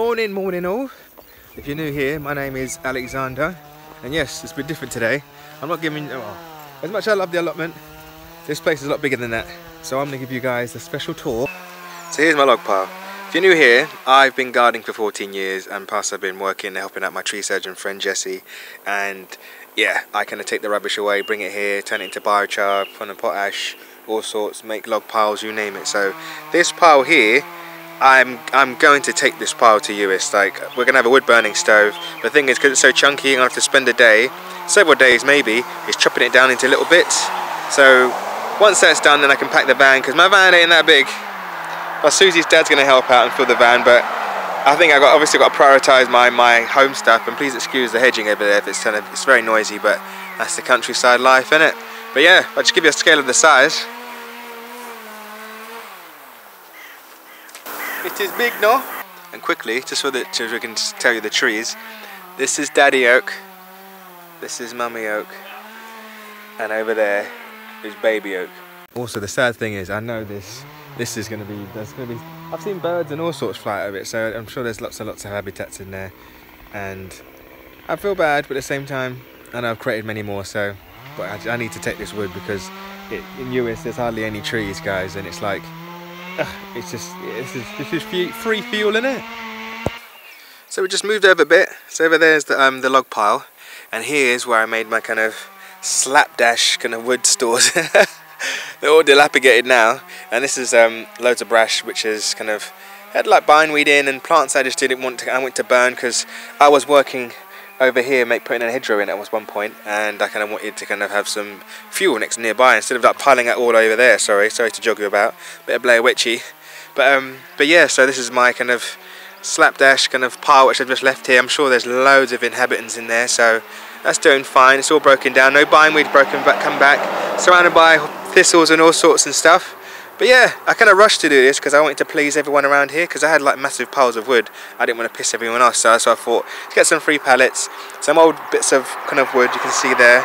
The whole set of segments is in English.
Morning, morning all. If you're new here, my name is Alexander. And yes, it's a bit different today. I'm not giving, oh, as much as I love the allotment, this place is a lot bigger than that. So I'm gonna give you guys a special tour. So here's my log pile. If you're new here, I've been gardening for 14 years and plus I've been working and helping out my tree surgeon friend Jesse and yeah, I kind of take the rubbish away, bring it here, turn it into biochar, put in potash, all sorts, make log piles, you name it. So this pile here, I'm I'm going to take this pile to Uist. Like we're gonna have a wood burning stove. The thing is, because it's so chunky, gonna have to spend a day, several days maybe, is chopping it down into little bits. So once that's done, then I can pack the van because my van ain't that big. Well, Susie's dad's gonna help out and fill the van, but I think I got obviously got to prioritise my my home stuff. And please excuse the hedging over there if it's kind of it's very noisy, but that's the countryside life, isn't it? But yeah, I'll just give you a scale of the size. It is big, no? And quickly, just so that we can tell you the trees. This is Daddy Oak. This is Mummy Oak. And over there is Baby Oak. Also, the sad thing is, I know this. This is going to be. There's going to be. I've seen birds and all sorts fly over it, so I'm sure there's lots and lots of habitats in there. And I feel bad, but at the same time, I know I've created many more. So, but I, I need to take this wood because it, in Uist there's hardly any trees, guys, and it's like it's just it's just free fuel in it. So we just moved over a bit. So over there's the um, the log pile, and here's where I made my kind of slapdash kind of wood stores. They're all dilapidated now, and this is um, loads of brash, which is kind of had like bindweed in and plants I just didn't want to I went to burn because I was working over here make putting a hedgerow in at was one point and I kind of wanted to kind of have some fuel next nearby instead of like piling it all over there sorry sorry to jog you about. Bit of Blair Witchy. But um but yeah so this is my kind of slapdash kind of pile which I've just left here. I'm sure there's loads of inhabitants in there so that's doing fine. It's all broken down. No bindweed broken but come back. Surrounded by thistles and all sorts and stuff but yeah, I kind of rushed to do this because I wanted to please everyone around here because I had like massive piles of wood. I didn't want to piss everyone off, so, I thought, let's get some free pallets, some old bits of kind of wood you can see there.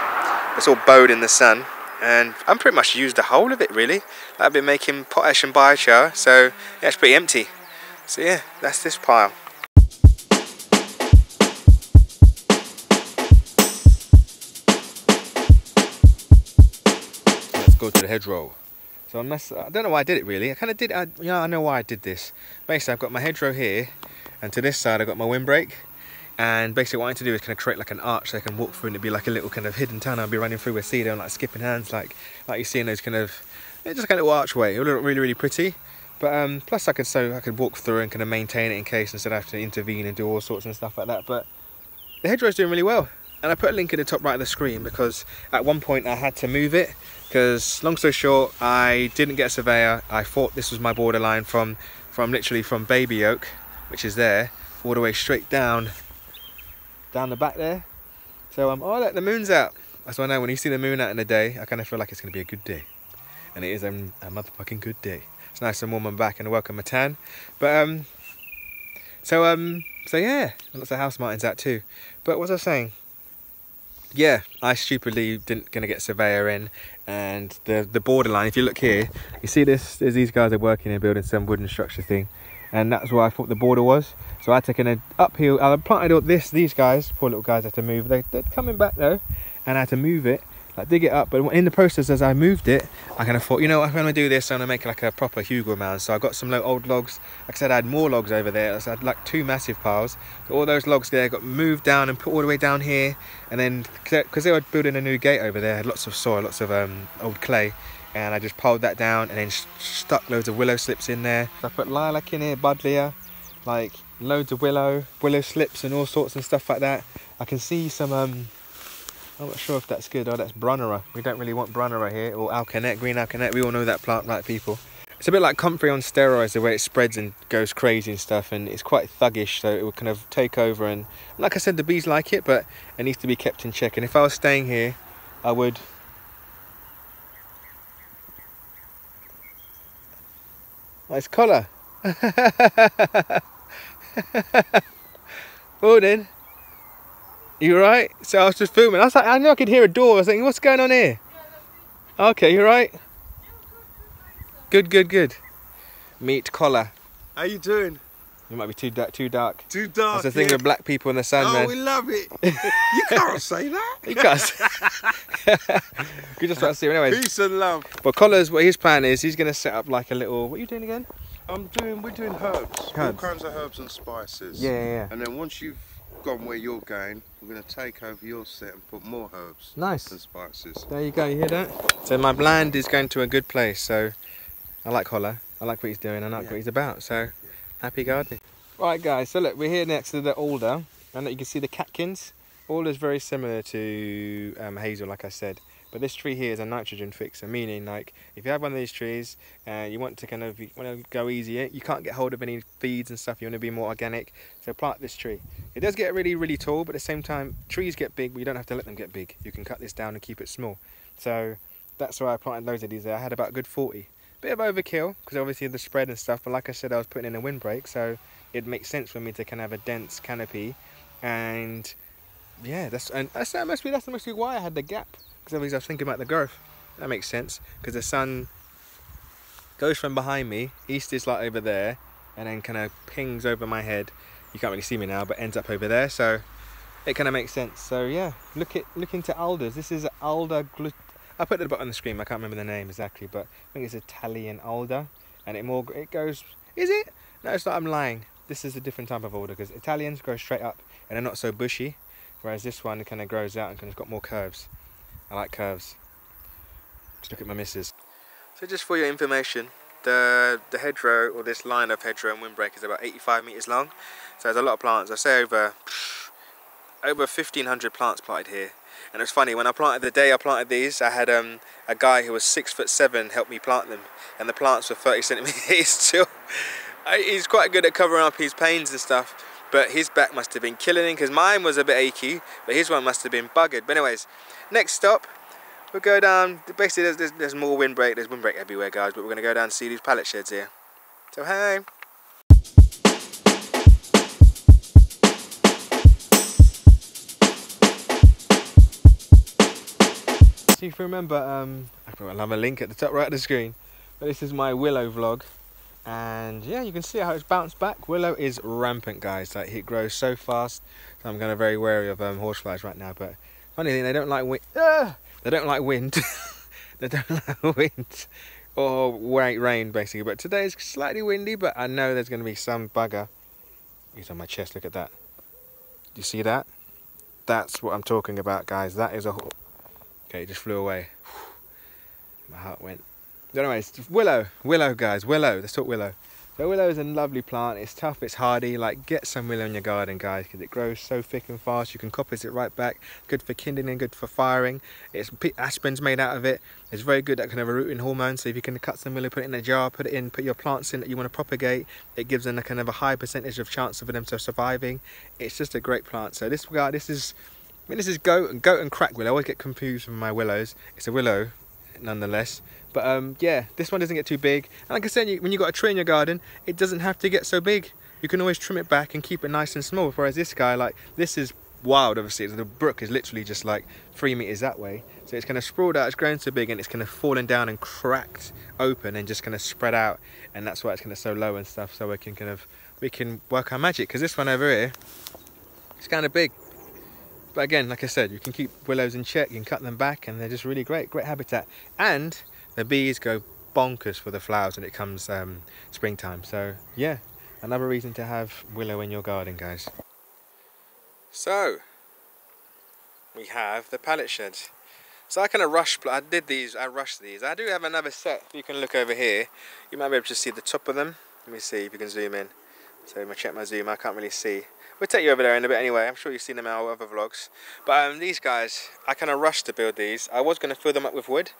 It's all bowed in the sun. And I'm pretty much used the whole of it really. I've been making potash and biochar, so yeah, it's pretty empty. So yeah, that's this pile. Let's go to the hedgerow. So I don't know why I did it really. I kind of did, I, yeah, I know why I did this. Basically, I've got my hedgerow here, and to this side I've got my windbreak. And basically what I need to do is kind of create like an arch so I can walk through and it'd be like a little kind of hidden tunnel I'll be running through with cedar and like skipping hands like like you see in those kind of, it's just like a little archway. It would look really, really pretty. But um, plus I could so I could walk through and kind of maintain it in case instead I have to intervene and do all sorts and stuff like that. But the hedgerow's doing really well. And I put a link in the top right of the screen because at one point I had to move it because long story short I didn't get a surveyor. I thought this was my borderline from from literally from Baby Oak which is there all the way straight down down the back there. So um, oh look the moon's out. That's why I know when you see the moon out in the day I kind of feel like it's going to be a good day. And it is a, a motherfucking good day. It's nice and warm and back and welcome a tan but um so um so yeah lots of house martins out too. But what was I saying yeah, I stupidly didn't gonna get surveyor in, and the the borderline. If you look here, you see this. There's these guys are working here building some wooden structure thing, and that's where I thought the border was. So I took an uphill. I planted all this. These guys, poor little guys, had to move. They, they're coming back though, and I had to move it like dig it up but in the process as I moved it I kind of thought you know I'm to do this I'm to make like a proper Hugo mound so I got some old logs. Like I said I had more logs over there so I had like two massive piles. All those logs there got moved down and put all the way down here and then because they were building a new gate over there had lots of soil lots of um, old clay and I just piled that down and then stuck loads of willow slips in there. So I put lilac in here buddleia like loads of willow willow slips and all sorts and stuff like that. I can see some um, I'm not sure if that's good. Oh, that's Brunnera. We don't really want Brunnera here, or Alkanet, green Alkanet. We all know that plant, right, people? It's a bit like comfrey on steroids, the way it spreads and goes crazy and stuff, and it's quite thuggish, so it will kind of take over. And like I said, the bees like it, but it needs to be kept in check. And if I was staying here, I would. Nice collar. well then. You right? So I was just filming. I was like, I knew I could hear a door. I was thinking, what's going on here? Okay, you right? Good, good, good. Meet collar. How you doing? It might be too dark. Too dark. Too dark. That's the thing yeah. with black people in the sun, Oh, man. we love it. you can't say that. You can't. you just about to see. Anyways, Peace and love. but Collars, what his plan is, he's going to set up like a little. What are you doing again? I'm doing. We're doing herbs. Herbs. All kinds of herbs and spices. Yeah, yeah, yeah. And then once you've gone where you're going, we're going to take over your set and put more herbs Nice. and spices. There you go. You hear that? So my blend is going to a good place. So I like Holler. I like what he's doing. I like Yeah. what he's about. So happy gardening. Right, guys. So look, we're here next to the alder, and you can see the catkins. Alder is very similar to um, hazel, like I said. But this tree here is a nitrogen fixer, meaning like if you have one of these trees and you want to kind of want to go easier, eh? you can't get hold of any feeds and stuff. You want to be more organic, so plant this tree. It does get really, really tall, but at the same time, trees get big, but you don't have to let them get big. You can cut this down and keep it small. So that's why I planted loads of these there. I had about a good 40. Bit of overkill, because obviously the spread and stuff, but like I said, I was putting in a windbreak, so it makes sense for me to kind of have a dense canopy. And yeah, that's and that's, that must be that's must be why I had the gap, because I was thinking about the growth. That makes sense, because the sun goes from behind me, east is like over there, and then kind of pings over my head. You can't really see me now, but ends up over there. So it kind of makes sense. So yeah, look at look into alders. This is alder. Glut- I put it bottom of the screen. I can't remember the name exactly, but I think it's Italian alder, and it more it goes. Is it? No, it's not. I'm lying. This is a different type of alder because Italians grow straight up and they're not so bushy, whereas this one kind of grows out and kind of got more curves. I like curves. Just look at my misses. So just for your information, the the hedgerow or this line of hedgerow and windbreak is about 85 meters long. So there's a lot of plants. I say over over 1500 plants planted here. And it's funny when I planted the day I planted these, I had um, a guy who was six foot seven help me plant them, and the plants were 30 centimeters tall. He's quite good at covering up his pains and stuff, but his back must have been killing him because mine was a bit achy, but his one must have been buggered. But anyways, next stop, we'll go down. Basically, there's, there's, there's more windbreak. There's windbreak everywhere, guys. But we're gonna go down and see these pallet sheds here. So hey. So if you remember, um, I put another link at the top right of the screen. But this is my willow vlog, and yeah, you can see how it's bounced back. Willow is rampant, guys. Like it grows so fast. So I'm kind of very wary of um, horseflies right now. But funny thing, they don't like wind. Ah! They don't like wind. they don't like wind or white rain, basically. But today is slightly windy, but I know there's going to be some bugger. He's on my chest. Look at that. Do you see that? That's what I'm talking about, guys. That is a. Okay, it just flew away. My heart went. Anyways, willow, willow, guys, willow. Let's talk willow. So willow is a lovely plant. It's tough, it's hardy. Like get some willow in your garden, guys, because it grows so thick and fast. You can coppice it right back. Good for kindling, good for firing. It's pe- aspirin's made out of it. It's very good at kind of a rooting hormone. So if you can cut some willow, put it in a jar, put it in, put your plants in that you want to propagate. It gives them a kind of a high percentage of chance of them to surviving. It's just a great plant. So this guy, this is, I mean, this is goat and goat and crack willow. I always get confused with my willows. It's a willow, nonetheless. But um, yeah, this one doesn't get too big. And like I said, when you've got a tree in your garden, it doesn't have to get so big. You can always trim it back and keep it nice and small. Whereas this guy, like, this is wild, obviously. The brook is literally just like three meters that way. So it's kind of sprawled out, it's grown so big, and it's kind of fallen down and cracked open and just kind of spread out. And that's why it's kind of so low and stuff. So we can kind of, we can work our magic. Because this one over here, it's kind of big. But again, like I said, you can keep willows in check, you can cut them back, and they're just really great, great habitat. And the bees go bonkers for the flowers when it comes um, springtime. So yeah, another reason to have willow in your garden, guys. So we have the pallet sheds. So I kind of rushed, I did these, I rushed these. I do have another set, you can look over here, you might be able to see the top of them. Let me see if you can zoom in. So I'm gonna check my zoom, I can't really see. We'll take you over there in a bit anyway, I'm sure you've seen them in our other vlogs. But um, these guys, I kind of rushed to build these. I was gonna fill them up with wood,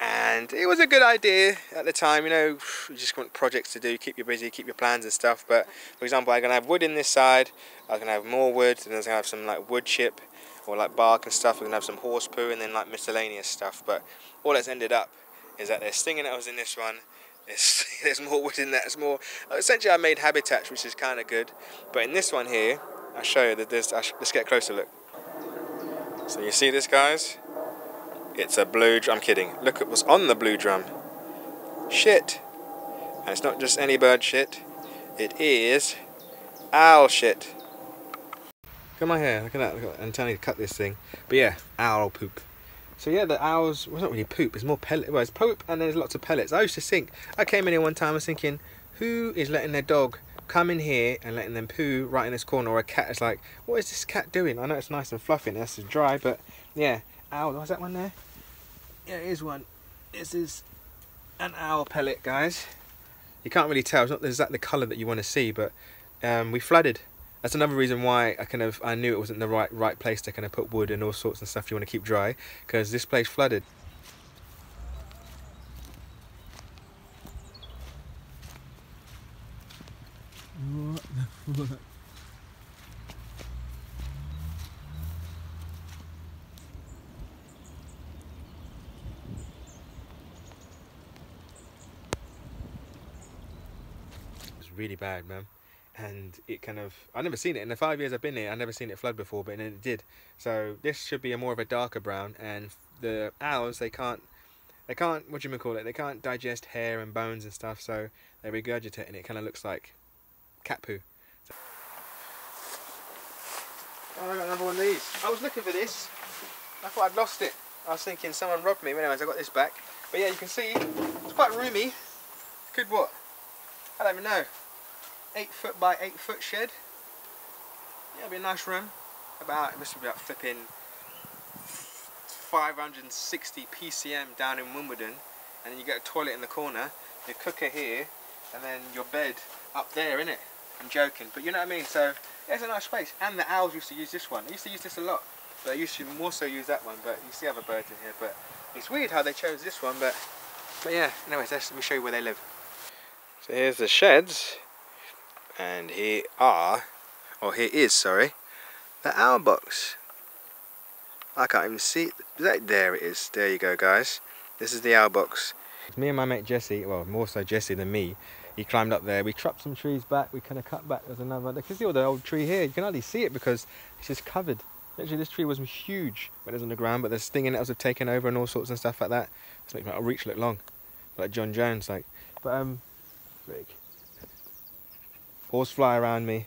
and it was a good idea at the time, you know, you just want projects to do, keep you busy, keep your plans and stuff. But for example, I'm gonna have wood in this side, I'm gonna have more wood, and then I'm gonna have some like wood chip, or like bark and stuff, we're gonna have some horse poo, and then like miscellaneous stuff. But all that's ended up is that there's stinging nettles in this one, there's, there's more wood in that. It's more uh, essentially I made habitats, which is kind of good. But in this one here, I'll show you that there's. Let's get a closer look. So you see this, guys? It's a blue. Drum. I'm kidding. Look at what's on the blue drum. Shit. And it's not just any bird shit. It is Owl shit. Look at my hair. Look at that. Look at that. I'm trying to cut this thing. But yeah, owl poop. So yeah, the owls. Well, not really poop. It's more pellet. Well, it's poop, and there's lots of pellets. I used to think. I came in here one time. I was thinking, who is letting their dog come in here and letting them poo right in this corner? Or a cat is like, what is this cat doing? I know it's nice and fluffy and it's dry, but yeah, owl. Was that one there? Yeah, here's one. This is an owl pellet, guys. You can't really tell. It's not exactly the colour that you want to see, but um, we flooded. That's another reason why I kind of I knew it wasn't the right right place to kind of put wood and all sorts and stuff you want to keep dry because this place flooded. What the fuck? It's really bad, man. And it kind of I've never seen it in the five years I've been here. I've never seen it flood before, but then it did. So this should be a more of a darker brown. And the owls they can't they can't what do you call it? They can't digest hair and bones and stuff. So they regurgitate, and it kind of looks like cat poo. Oh, I got another one of these. I was looking for this. I thought I'd lost it. I was thinking someone robbed me. But anyways, I got this back. But yeah, you can see it's quite roomy. Could what? I don't even know. Eight foot by eight foot shed. Yeah, it'll be a nice room. About it must be about flipping 560 PCM down in Wimbledon, and then you get a toilet in the corner, your cooker here, and then your bed up there, innit? I'm joking, but you know what I mean. So yeah, it's a nice space. And the owls used to use this one. They used to use this a lot, but they used to more so use that one. But you see other birds in here. But it's weird how they chose this one. But but yeah. Anyways, let me show you where they live. So here's the sheds, and here are, or here is, sorry, the owl box. I can't even see. That, there it is. There you go, guys. This is the owl box. Me and my mate Jesse, well, more so Jesse than me, he climbed up there. We chopped some trees back. We kind of cut back. There's another. You can see all the old tree here. You can hardly see it because it's just covered. Actually, this tree was huge when it was on the ground, but there's stinging nettles have taken over and all sorts and stuff like that. It's making my reach look long, like Jon Jones, like. But um, frig. Horse fly around me.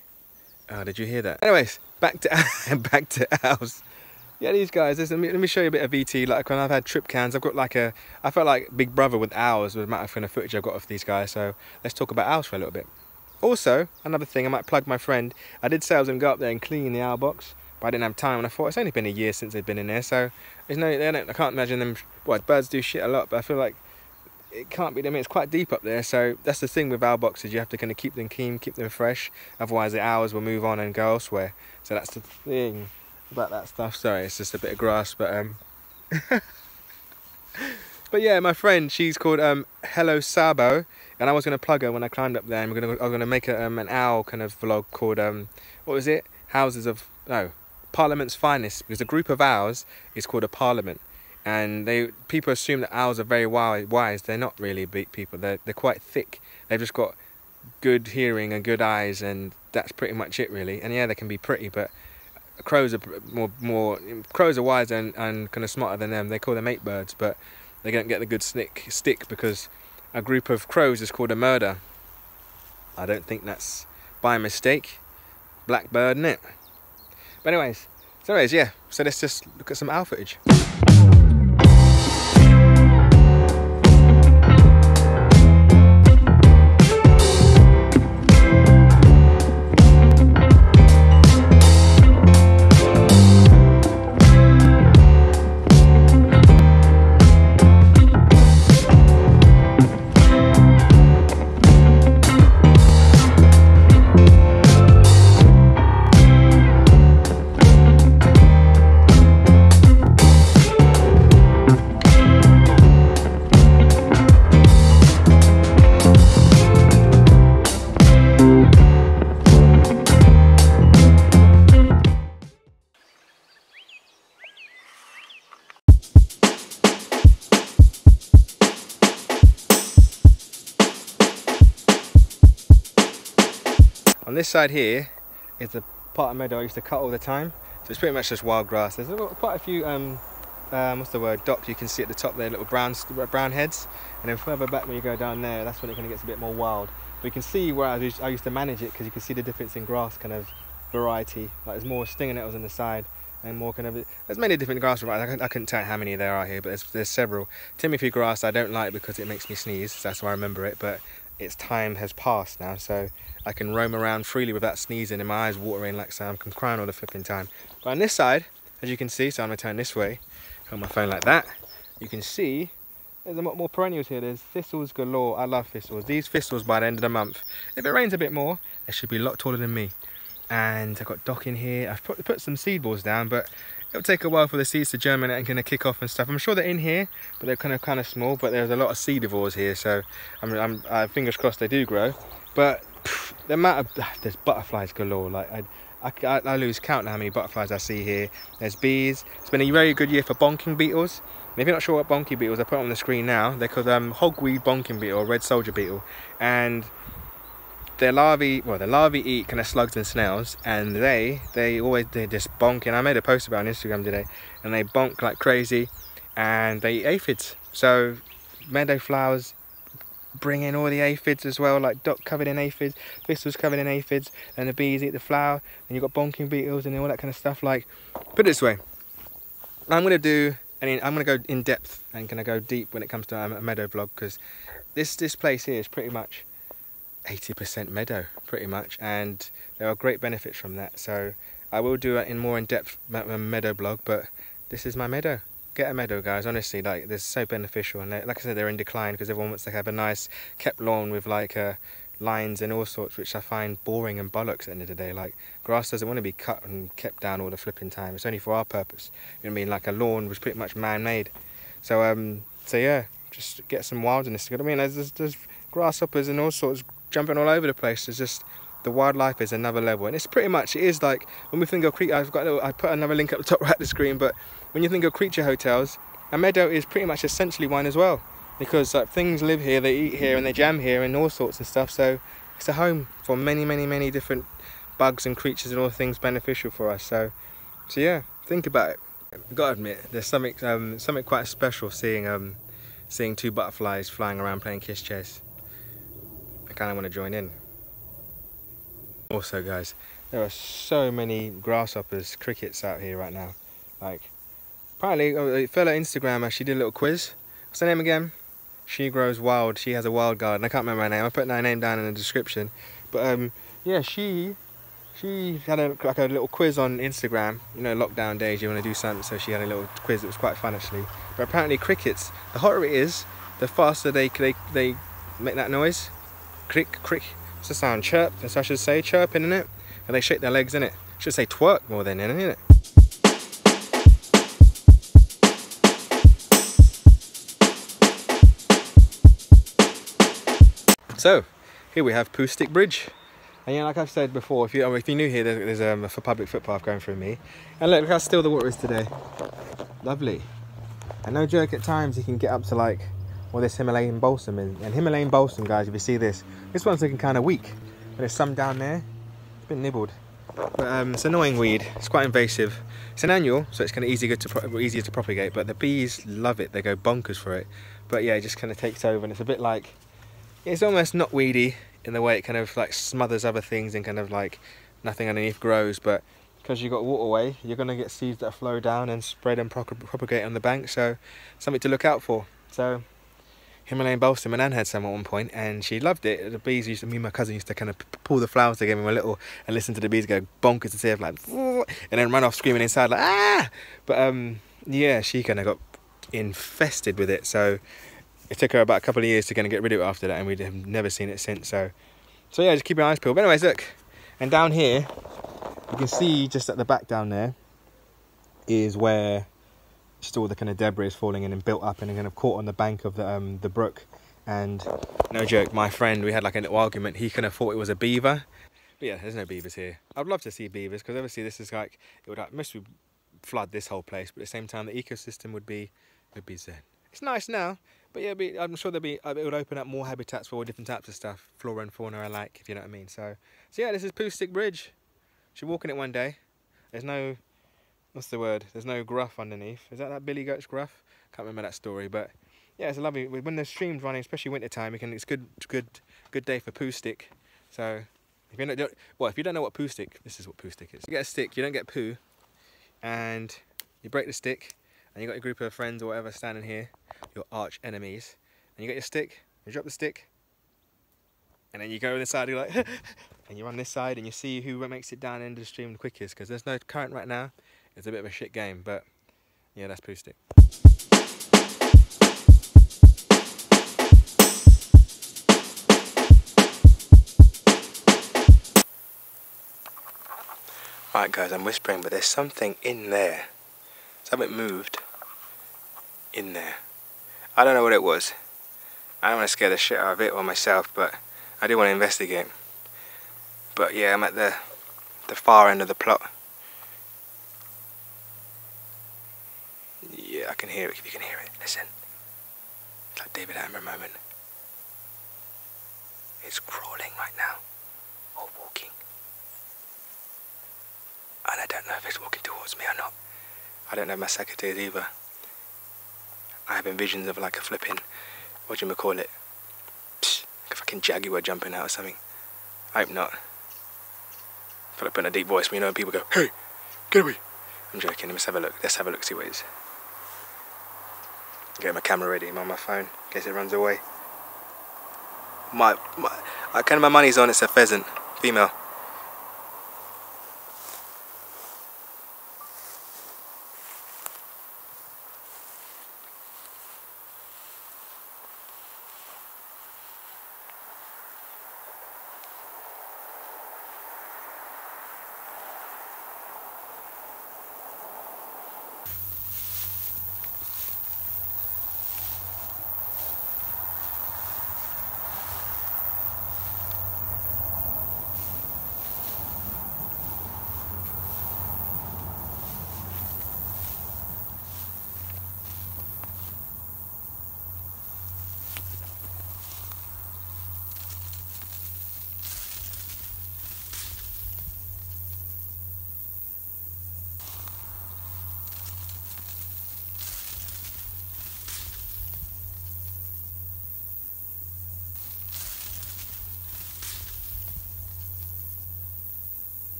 Oh, did you hear that? Anyways, back to back to ours. Yeah, these guys. Let me, let me show you a bit of VT. Like when I've had trail cams, I've got like a. I felt like Big Brother with owls with the amount of kind of footage I've got of these guys. So let's talk about owls for a little bit. Also, another thing, I might plug my friend. I did say I was gonna go up there and clean the owl box, but I didn't have time, and I thought it's only been a year since they've been in there, so there's no. They don't, I can't imagine them. Well, birds do shit a lot, but I feel like it can't be. I mean, it's quite deep up there, so that's the thing with owl boxes. You have to kind of keep them clean, keep them fresh. Otherwise, the owls will move on and go elsewhere. So that's the thing about that stuff. Sorry, it's just a bit of grass, but um. but yeah, my friend, she's called um Hello Sabo, and I was gonna plug her when I climbed up there. And we're gonna, I'm gonna make a, um, an owl kind of vlog called um, what was it? Houses of no, Parliament's finest. Because a group of owls is called a parliament, and they people assume that owls are very wise. They're not really big people. They're they're quite thick. They've just got good hearing and good eyes, and that's pretty much it really. And yeah, they can be pretty, but crows are more more crows are wiser and, and kind of smarter than them. They call them ape birds, but they don't get the good stick stick because a group of crows is called a murder. I don't think that's by mistake. Blackbird, innit? But anyways, so anyways, yeah. So let's just look at some owl footage. This side here is the part of meadow I used to cut all the time. So it's pretty much just wild grass. There's quite a few, um, um, what's the word, docks you can see at the top there, little brown brown heads. And then further back when you go down there, that's when it kind of gets a bit more wild. But you can see where I used, I used to manage it because you can see the difference in grass kind of variety. Like there's more stinger nettles on the side and more kind of there's many different grass varieties. I, I couldn't tell how many there are here, but there's, there's several. Timothy grass I don't like because it makes me sneeze. So that's why I remember it. But its time has passed now, so I can roam around freely without sneezing and my eyes watering like so I'm crying all the flipping time. But on this side, as you can see, so I'm gonna turn this way, hold my phone like that. You can see there's a lot more perennials here. There's thistles galore. I love thistles. These thistles by the end of the month, if it rains a bit more, they should be a lot taller than me. And I've got dock in here. I've put, put some seed balls down, but it'll take a while for the seeds to germinate and kind of kick off and stuff. I'm sure they're in here, but they're kind of kind of small. But there's a lot of seedivores here, so I'm, I'm uh, fingers crossed they do grow. But the amount of there's butterflies galore. Like I, I, I lose count now how many butterflies I see here. There's bees. It's been a very good year for bonking beetles. And if you're not sure what bonking beetles, I put on the screen now. They're called um, hogweed bonking beetle, red soldier beetle, and their larvae, well, the larvae eat kind of slugs and snails, and they, they always they just bonk. And I made a post about on Instagram today, and they bonk like crazy, and they eat aphids. So meadow flowers bring in all the aphids as well, like dock covered in aphids, thistles covered in aphids, and the bees eat the flower, and you've got bonking beetles and all that kind of stuff. Like, put it this way, I'm gonna do, I mean, I'm gonna go in depth and gonna go deep when it comes to a meadow vlog because this this place here is pretty much 80% meadow, pretty much, and there are great benefits from that. So I will do it in more in depth me- me- meadow blog, but this is my meadow. Get a meadow, guys. Honestly, like they're so beneficial, and like I said, they're in decline because everyone wants to have a nice kept lawn with like uh, lines and all sorts, which I find boring and bollocks at the end of the day. Like grass doesn't want to be cut and kept down all the flipping time. It's only for our purpose. You know what I mean? Like a lawn was pretty much man-made. So um, so yeah, just get some what I mean? There's, there's grasshoppers and all sorts jumping all over the place. There's just the wildlife is another level, and it's pretty much it is like when we think of creature. I've got little, I put another link up the top right of the screen, but when you think of creature hotels, a meadow is pretty much essentially one as well, because like things live here, they eat here, and they jam here, and all sorts and stuff. So it's a home for many, many, many different bugs and creatures and all things beneficial for us. So, so yeah, think about it. I've got to admit, there's something um, something quite special seeing um, seeing two butterflies flying around playing kiss chase. Kind of want to join in. Also, guys, there are so many grasshoppers, crickets out here right now. Like, apparently, uh, a fellow Instagrammer, she did a little quiz. What's her name again? She grows wild. She has a wild garden. I can't remember her name. I put her name down in the description. But um, yeah, she she had a, like a little quiz on Instagram. You know, lockdown days, you want to do something, so she had a little quiz. It was quite fun actually. But apparently, crickets. The hotter it is, the faster they they they make that noise. Crick crick. It's a sound? Chirp. That's I should say. Chirping in it. And they shake their legs in it. Should say twerk more than in it. So, here we have Poo Stick Bridge. And yeah, like I've said before, if you if you're new here, there's, there's um, a for public footpath going through me. And look, look how still the water is today. Lovely. And no joke, at times you can get up to like, well, this Himalayan balsam. And, Himalayan balsam, guys, if you see this, this one's looking kind of weak. But there's some down there. It's been nibbled. But um, it's an annoying weed. It's quite invasive. It's an annual, so it's kind of easier to easier to propagate. But the bees love it. They go bonkers for it. But yeah, it just kind of takes over, and it's a bit like it's almost not weedy in the way it kind of like smothers other things and kind of like nothing underneath grows. But because you've got waterway, you're going to get seeds that flow down and spread and pro- propagate on the bank. So something to look out for. So Himalayan balsam, and Anne had some at one point, and she loved it. The bees used to, me and my cousin used to kind of pull the flowers together we were little and listen to the bees go bonkers and say like, and then run off screaming inside like ah. But um, yeah, she kind of got infested with it. So it took her about a couple of years to kind of get rid of it after that, and we have never seen it since. So, so yeah, just keep your eyes peeled. But anyways, look, and down here, you can see just at the back down there is where just all the kind of debris is falling in and built up and kind of caught on the bank of the um, the brook. And no joke, my friend, we had like a little argument. He kind of thought it was a beaver. But yeah, there's no beavers here. I'd love to see beavers because obviously this is like it would like, mostly flood this whole place, but at the same time the ecosystem would be would be zen. It's nice now, but yeah, be, I'm sure there'll be uh, it would open up more habitats for all different types of stuff, flora and fauna alike, if you know what I mean. So, so yeah, this is Poo Stick Bridge. Should walk in it one day. There's no, what's the word? There's no gruff underneath. Is that that Billy Goat's gruff? Can't remember that story, but yeah, it's a lovely when the stream's running, especially winter time. You can it's good good good day for poo stick. So if you don't well if you don't know what poo stick, this is what poo stick is. You get a stick, you don't get poo, and you break the stick, and you got a group of friends or whatever standing here, your arch enemies, and you get your stick, you drop the stick, and then you go inside, you're like, and you run this side, and you see who makes it down into the stream the quickest, because there's no current right now. It's a bit of a shit game, but yeah, that's poo stick. Right guys, I'm whispering, but there's something in there. Something moved in there. I don't know what it was. I don't want to scare the shit out of it or myself, but I do want to investigate. But yeah, I'm at the the far end of the plot. Yeah, I can hear it if you can hear it. Listen. It's like David Attenborough moment. It's crawling right now. Or walking. And I don't know if it's walking towards me or not. I don't know my secretary either. I have visions of like a flipping, what do you call it? Psh, like a fucking jaguar jumping out or something. I hope not. I feel like putting a deep voice, you know people go, hey, get away. I'm joking, let's have a look. Let's have a look, see what it is. Get my camera ready, I'm on my phone, in case it runs away. My, my, I kind of my money's on it's a pheasant, female.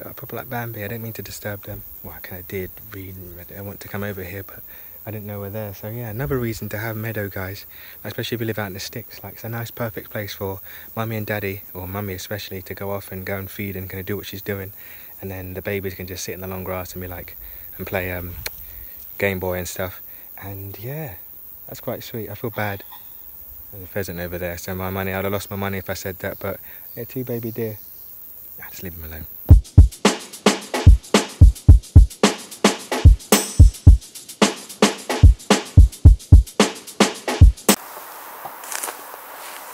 A proper like Bambi. I didn't mean to disturb them. Well, I kind of did. Read. I want to come over here, but I didn't know we're there. So yeah, another reason to have meadow, guys. Especially if you live out in the sticks. Like it's a nice, perfect place for mummy and daddy, or mummy especially, to go off and go and feed and kind of do what she's doing, and then the babies can just sit in the long grass and be like, and play um, Game Boy and stuff. And yeah, that's quite sweet. I feel bad. There's a pheasant over there, so my money, I'd have lost my money if I said that, but yeah, two baby deer. I just leave them alone.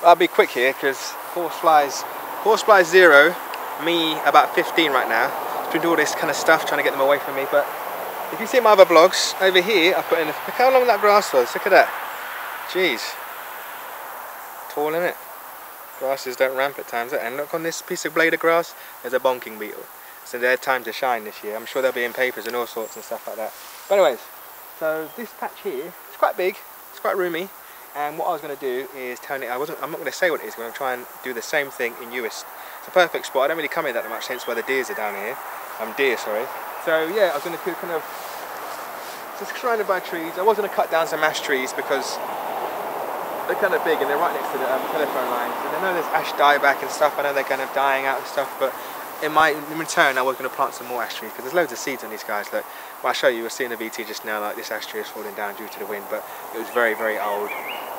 I'll be quick here because horseflies, horsefly zero, me about 15 right now. Doing all this kind of stuff trying to get them away from me. But if you see my other vlogs over here, I've put in. Look how long that grass was. Look at that. Jeez, tall isn't it? Grasses don't ramp at times. And look on this piece of blade of grass. There's a bonking beetle. So they had time to shine this year. I'm sure they'll be in papers and all sorts and stuff like that. But anyways, so this patch here, it's quite big. It's quite roomy. And what I was going to do is turn it, I wasn't, I'm not going to say what it is, I'm going to try and do the same thing in Uist. It's a perfect spot, I don't really come here that much since where the deers are down here. I'm deer, sorry. So yeah, I was going to kind of, just surrounded by trees. I was going to cut down some ash trees because they're kind of big and they're right next to the um, telephone lines. And I know there's ash dieback and stuff, I know they're kind of dying out and stuff, but in my in return I was going to plant some more ash trees because there's loads of seeds on these guys. Look, well, I'll show you, we're seeing the VT just now, like this ash tree is falling down due to the wind, but it was very, very old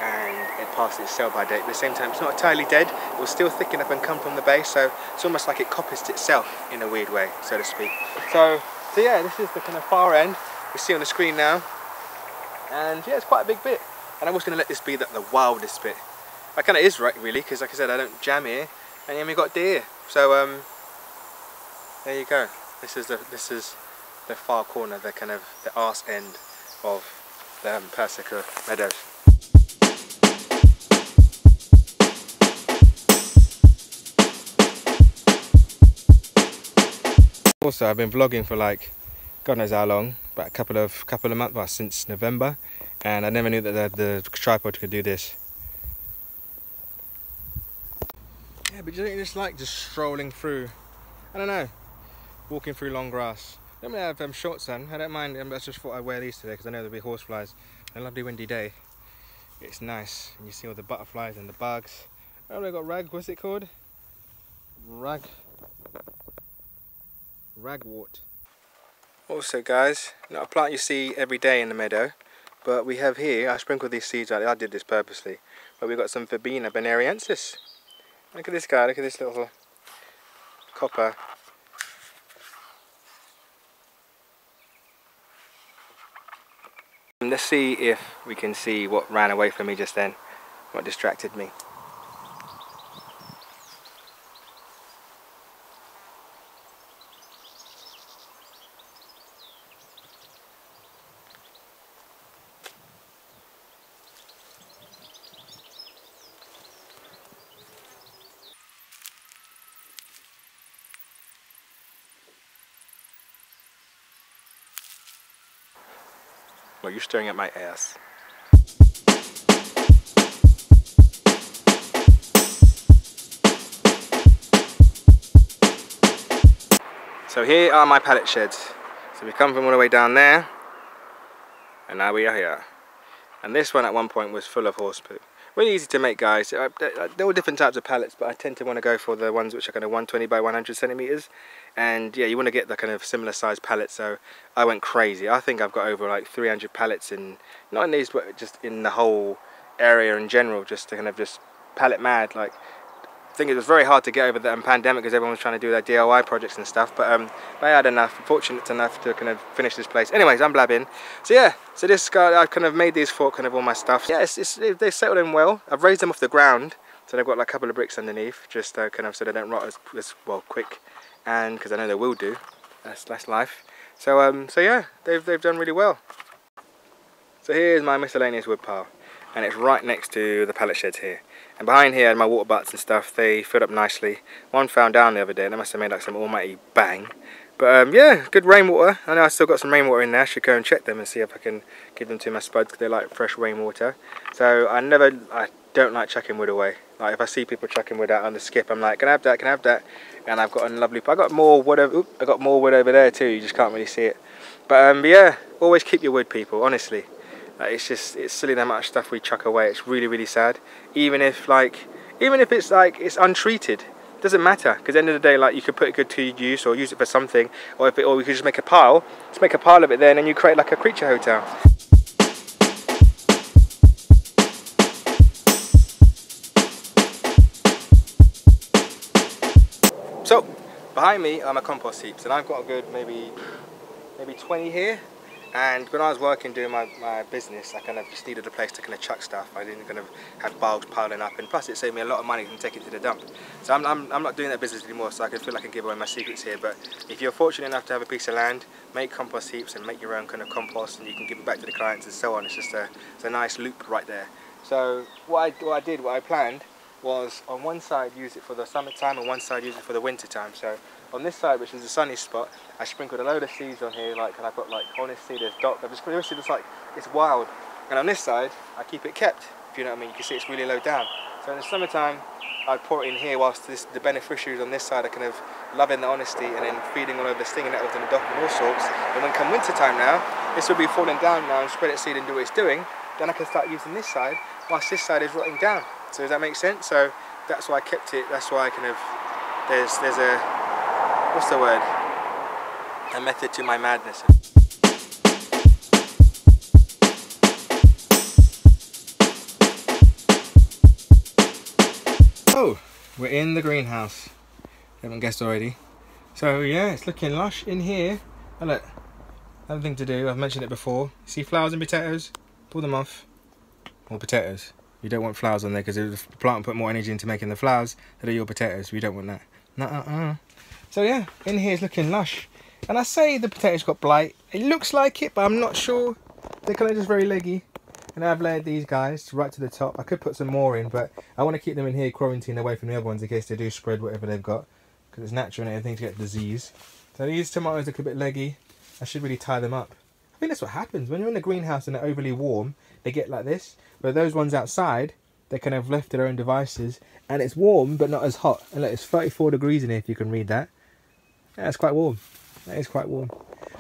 and it passed its sell-by date. But at the same time, it's not entirely dead. It will still thicken up and come from the base, so it's almost like it coppiced itself in a weird way, so to speak. So, so yeah, this is the kind of far end we see on the screen now. And yeah, it's quite a big bit. And I was going to let this be the, the wildest bit. That kind of is right, really, because like I said, I don't jam here. And then we got deer. So um, there you go. This is the this is the far corner, the kind of the arse end of the um, Persica Meadows. Also, I've been vlogging for like, God knows how long, but a couple of couple of months, well, since November, And I never knew that the, the tripod could do this. Yeah, but you don't just like just strolling through, I don't know, walking through long grass. I don't have um, shorts on, I don't mind, um, I just thought I'd wear these today because I know there'll be horseflies. A lovely windy day. It's nice, and you see all the butterflies and the bugs. Oh, they got rag, what's it called? Rag. Ragwort. Also guys, not a plant you see every day in the meadow, but we have here, I sprinkled these seeds out, I did this purposely, but we've got some Verbena bonariensis. Look at this guy, look at this little copper. Let's see if we can see what ran away from me just then, what distracted me. Staring at my ass. So here are my pallet sheds. So we come from all the way down there, and now we are here. And this one at one point was full of horse poo. Really easy to make guys. Uh, There are different types of pallets, but I tend to want to go for the ones which are kind of 120 by 100 centimeters. And yeah, you want to get the kind of similar size pallets. So I went crazy. I think I've got over like 300 pallets in, not in these, but just in the whole area in general, just to kind of just pallet mad. Like I think it was very hard to get over the um, pandemic because everyone was trying to do their DIY projects and stuff. But um, I had enough, fortunate enough to kind of finish this place. Anyways, I'm blabbing. So yeah, so this guy, I've kind of made these for kind of all my stuff. Yeah, it's, it's, they settled in well. I've raised them off the ground. So they've got like a couple of bricks underneath, just uh, kind of so they don't rot as, as well quick. And because I know they will do. That's, that's life. So um, so yeah, they've, they've done really well. So here's my miscellaneous wood pile. And it's right next to the pallet sheds here. And behind here, my water butts and stuff, they filled up nicely. One found down the other day, and they must have made like some almighty bang. But um, yeah, good rainwater. I know I still got some rainwater in there. I should go and check them and see if I can give them to my spuds because they like fresh rainwater. So I never, I don't like chucking wood away. Like if I see people chucking wood out on the skip, I'm like, can I have that? Can I have that? And I've got a lovely. I got more wood. Over, I got more wood over there too. You just can't really see it. But um, but yeah, always keep your wood, people. Honestly. Like, it's just it's silly how much stuff we chuck away. It's really really sad. Even if like even if it's like it's untreated, doesn't matter because at the end of the day like you could put it good to use or use it for something or if it or we could just make a pile. Just make a pile of it there and then you create like a creature hotel. So behind me are my compost heaps and I've got a good maybe maybe 20 here and when I was working doing my, my business, I kind of just needed a place to kind of chuck stuff. I didn't kind of have bulks piling up, and plus it saved me a lot of money to take it to the dump. So I'm, I'm, I'm not doing that business anymore, so I can feel like I can give away my secrets here. But if you're fortunate enough to have a piece of land, make compost heaps and make your own kind of compost, and you can give it back to the clients and so on. It's just a, it's a nice loop right there. So what I, what I did, what I planned, was on one side use it for the summertime and one side use it for the winter time. So on this side, which is a sunny spot, I sprinkled a load of seeds on here, like, and I've got like honesty, there's dock, I've just seriously just like, it's wild. And on this side, I keep it kept, if you know what I mean. You can see it's really low down. So in the summertime, I pour it in here whilst this, the beneficiaries on this side are kind of loving the honesty and then feeding all over the stinging nettles and the dock and all sorts. And when come winter time now, this will be falling down now and spread its seed and do what it's doing. Then I can start using this side whilst this side is rotting down. So does that make sense? So that's why I kept it. That's why I kind of there's there's a what's the word? A method to my madness. Oh, we're in the greenhouse. Haven't guessed already. So yeah, it's looking lush in here. And look, another thing to do. I've mentioned it before. See flowers and potatoes? Pull them off. Or potatoes. You don't want flowers on there because the plant put more energy into making the flowers than your potatoes. We don't want that. Nuh-uh-uh. So yeah, in here it's looking lush. And I say the potatoes got blight. It looks like it, but I'm not sure. They're kind of just very leggy. And I've layered these guys right to the top. I could put some more in, but I want to keep them in here quarantined away from the other ones in case they do spread whatever they've got. Because it's natural and everything to get disease. So these tomatoes look a bit leggy. I should really tie them up. I think that's what happens when you're in a greenhouse and they're overly warm. They get like this. But those ones outside, they kind of left to their own devices, and it's warm but not as hot. And look, it's 34 degrees in here if you can read that. Yeah, it's quite warm. That is quite warm.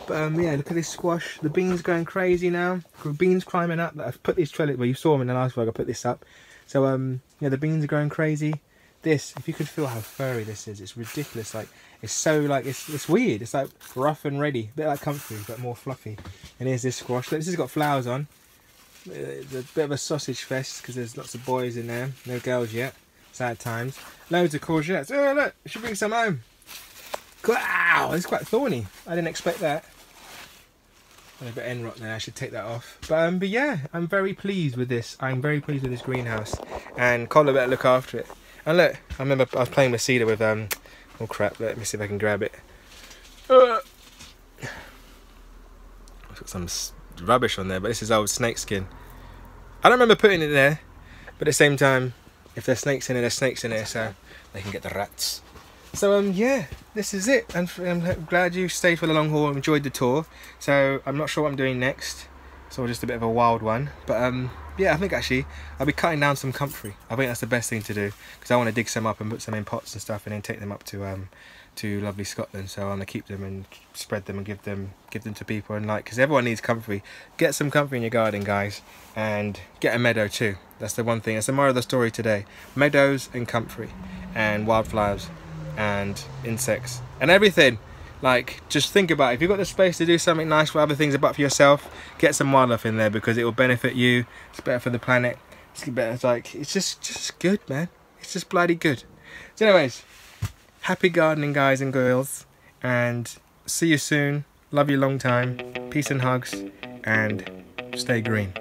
But um, yeah, look at this squash. The beans are going crazy now. Beans climbing up. I've put these trellis. Well, you saw them in the last vlog. I put this up. So um, yeah, the beans are going crazy. This, if you could feel how furry this is, it's ridiculous. Like it's so like it's it's weird. It's like rough and ready, a bit like comfrey, but more fluffy. And here's this squash. Look, this has got flowers on. Uh, It's a bit of a sausage fest because there's lots of boys in there. No girls yet. Sad times. Loads of courgettes. Oh look, should bring some home. Wow, it's quite thorny. I didn't expect that. A bit end rot there. I should take that off. But um, but yeah, I'm very pleased with this. I'm very pleased with this greenhouse, and Colin better look after it. And look, I remember I was playing with cedar with um, oh crap. Let me see if I can grab it. Uh, I've got some rubbish on there, but this is old snake skin. I don't remember putting it there, but at the same time, if there's snakes in it, there's snakes in there, so they can get the rats. So um yeah, this is it. And I'm glad you stayed for the long haul and enjoyed the tour. So I'm not sure what I'm doing next. So just a bit of a wild one. But um yeah, I think actually I'll be cutting down some comfrey. I think that's the best thing to do because I want to dig some up and put some in pots and stuff, and then take them up to um to lovely Scotland. So I want to keep them and spread them and give them give them to people and like because everyone needs comfrey. Get some comfrey in your garden, guys, and get a meadow too. That's the one thing. That's the moral of the story today. Meadows and comfrey, and wildflowers, and insects and everything. Like, just think about it. if you've got the space to do something nice for other things about for yourself, get some wildlife in there because it will benefit you. It's better for the planet. It's better. It's like it's just just good, man. It's just bloody good. So, anyways, happy gardening, guys and girls, and see you soon. Love you long time. Peace and hugs, and stay green.